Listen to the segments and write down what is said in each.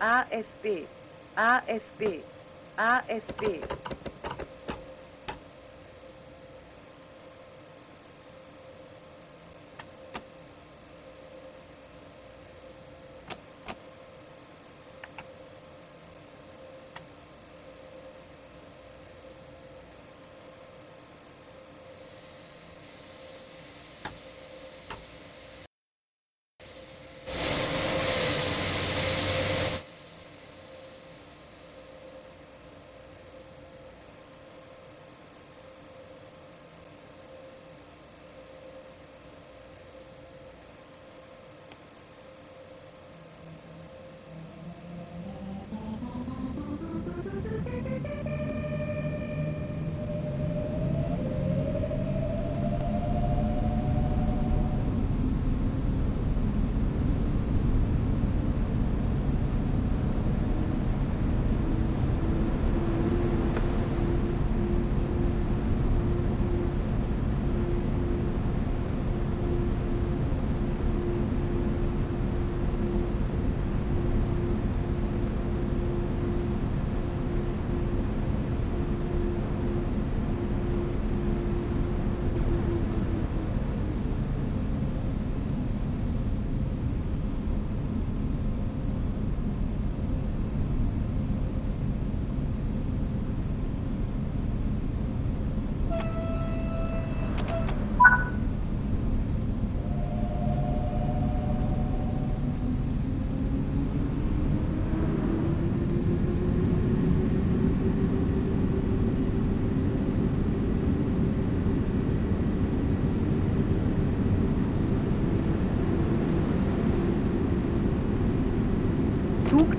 AFB, AFB, AFB.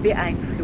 beeinflusst.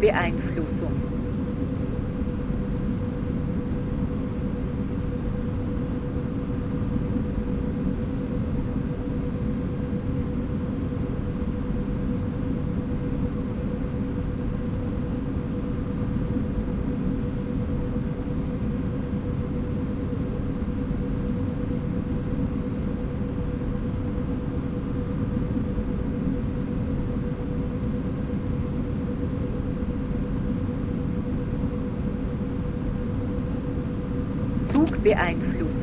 Beeinflussung. Zug beeinflusst.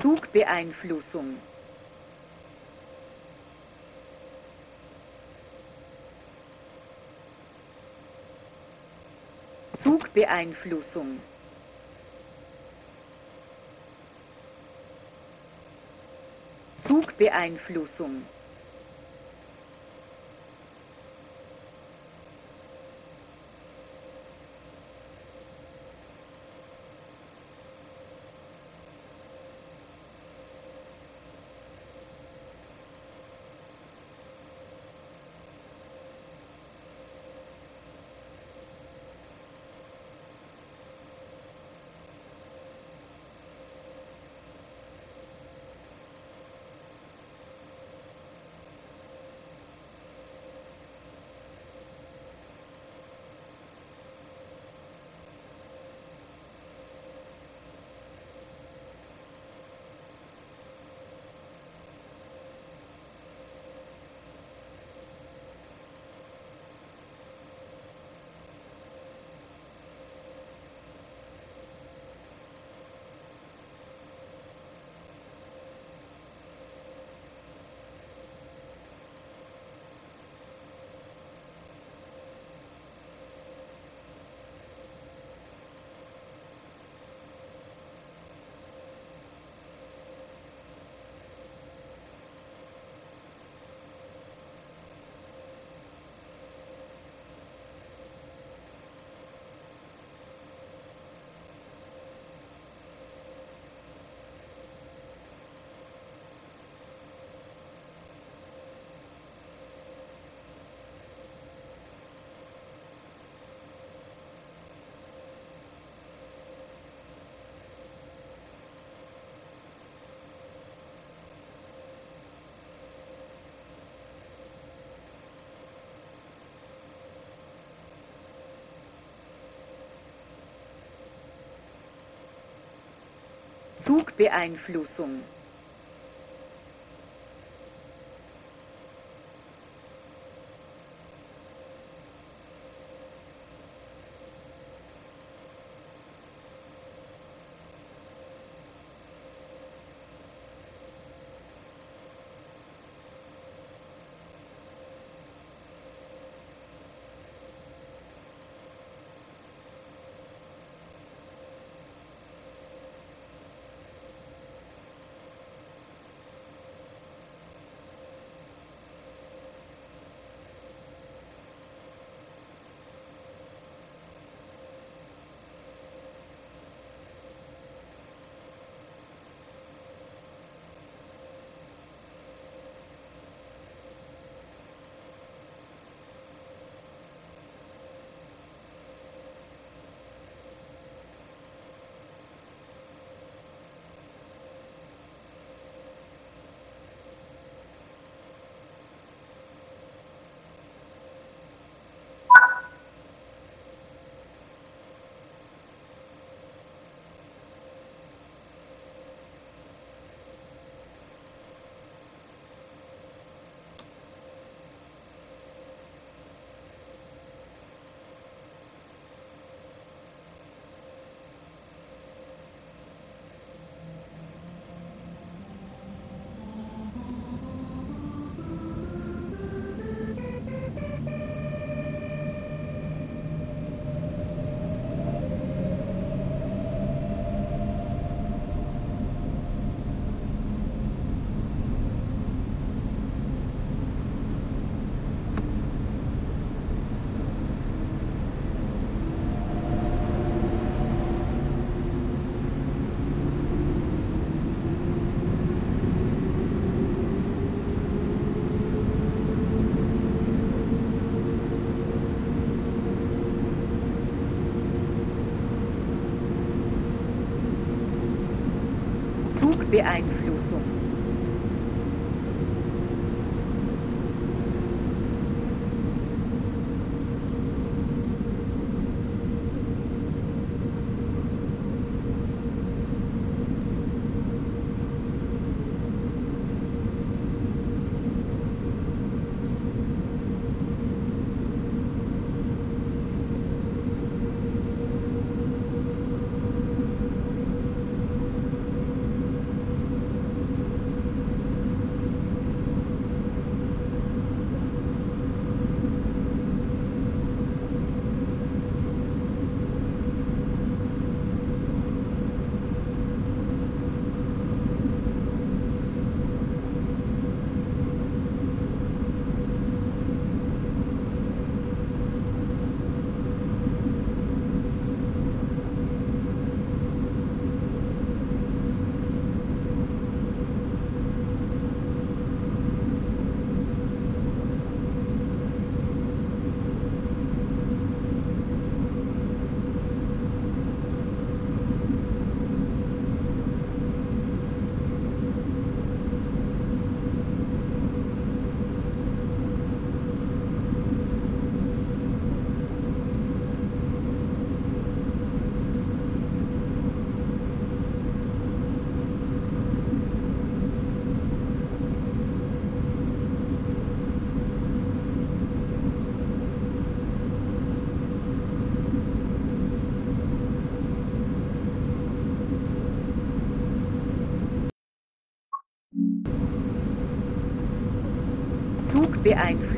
Zugbeeinflussung. Zugbeeinflussung. Zugbeeinflussung. Zugbeeinflussung. Zugbeeinflussung. Zugbeeinflussung.